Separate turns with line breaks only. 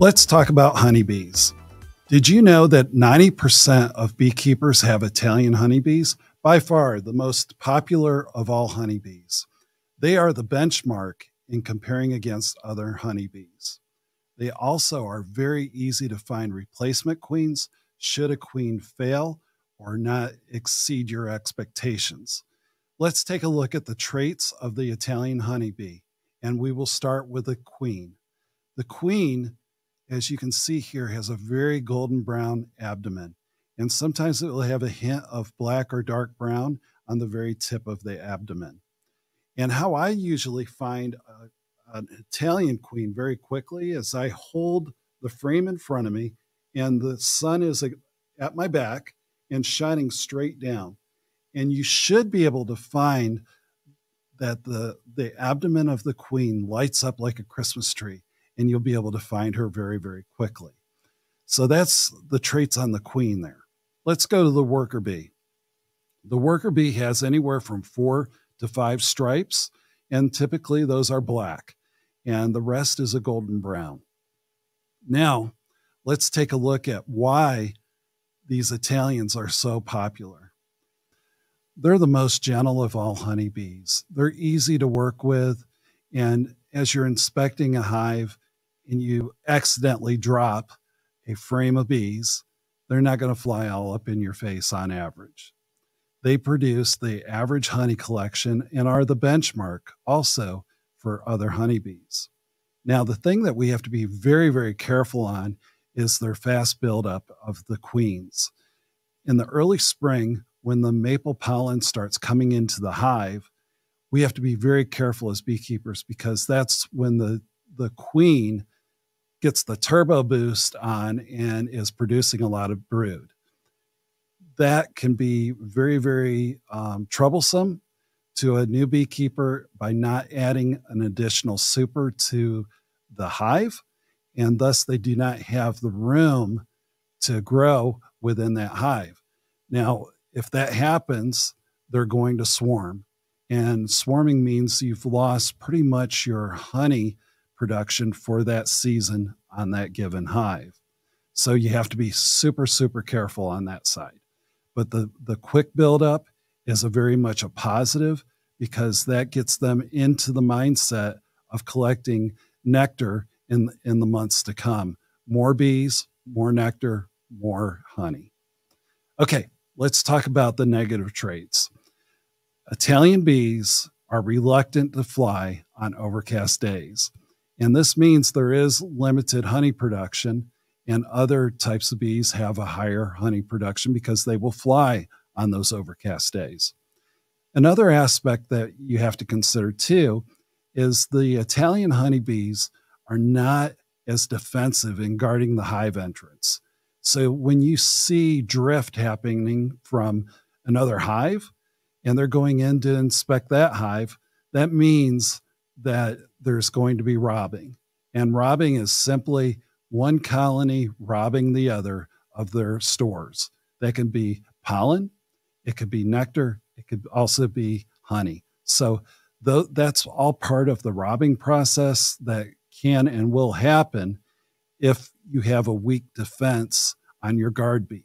Let's talk about honeybees. Did you know that 90% of beekeepers have Italian honeybees? By far the most popular of all honeybees. They are the benchmark in comparing against other honeybees. They also are very easy to find replacement queens should a queen fail or not exceed your expectations. Let's take a look at the traits of the Italian honeybee, and we will start with the queen. The queen, as you can see here, has a very golden brown abdomen, and sometimes it will have a hint of black or dark brown on the very tip of the abdomen. And how I usually find a, an Italian queen very quickly is I hold the frame in front of me and the sun is at my back and shining straight down. And you should be able to find that the, the abdomen of the queen lights up like a Christmas tree, and you'll be able to find her very, very quickly. So that's the traits on the queen there. Let's go to the worker bee. The worker bee has anywhere from four to five stripes, and typically those are black, and the rest is a golden brown. Now, let's take a look at why these Italians are so popular. They're the most gentle of all honeybees. They're easy to work with. And as you're inspecting a hive and you accidentally drop a frame of bees, they're not going to fly all up in your face on average. They produce the average honey collection and are the benchmark also for other honeybees. Now, the thing that we have to be very, very careful on is their fast buildup of the queens. In the early spring, when the maple pollen starts coming into the hive, we have to be very careful as beekeepers because that's when the, the queen gets the turbo boost on and is producing a lot of brood. That can be very, very um, troublesome to a new beekeeper by not adding an additional super to the hive and thus they do not have the room to grow within that hive. Now, if that happens, they're going to swarm. And swarming means you've lost pretty much your honey production for that season on that given hive. So you have to be super, super careful on that side. But the, the quick buildup is a very much a positive because that gets them into the mindset of collecting nectar in, in the months to come. More bees, more nectar, more honey. Okay, let's talk about the negative traits. Italian bees are reluctant to fly on overcast days. And this means there is limited honey production, and other types of bees have a higher honey production because they will fly on those overcast days. Another aspect that you have to consider too is the Italian honeybees are not as defensive in guarding the hive entrance. So when you see drift happening from another hive and they're going in to inspect that hive, that means that there's going to be robbing. And robbing is simply one colony robbing the other of their stores. That can be pollen, it could be nectar, it could also be honey. So th that's all part of the robbing process that can and will happen if you have a weak defense on your guard bee.